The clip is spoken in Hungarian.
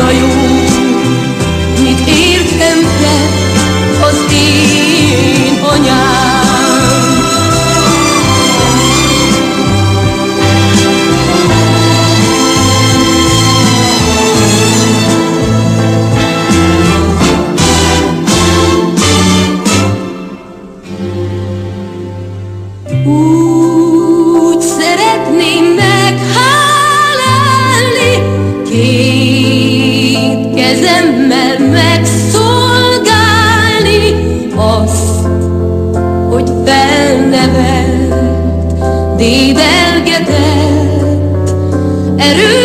стою nevelt, dédelgetett, erős.